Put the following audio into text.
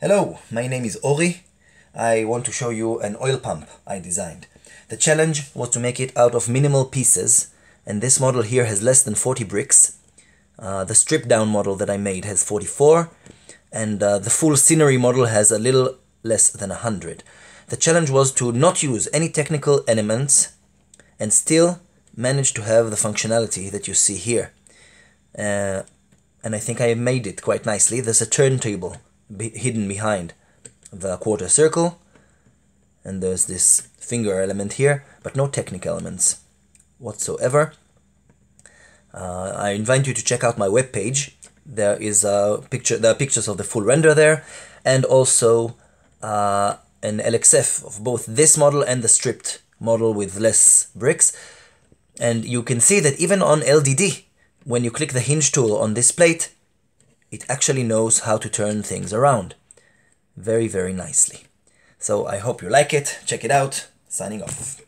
Hello, my name is Ori. I want to show you an oil pump I designed. The challenge was to make it out of minimal pieces and this model here has less than 40 bricks. Uh, the stripped down model that I made has 44 and uh, the full scenery model has a little less than 100. The challenge was to not use any technical elements and still manage to have the functionality that you see here. Uh, and I think I made it quite nicely. There's a turntable be hidden behind the quarter circle. And there's this finger element here but no technical elements whatsoever. Uh, I invite you to check out my webpage. There is a picture there are pictures of the full render there and also uh, an LXF of both this model and the stripped model with less bricks. And you can see that even on LDD when you click the hinge tool on this plate it actually knows how to turn things around very, very nicely. So I hope you like it. Check it out. Signing off.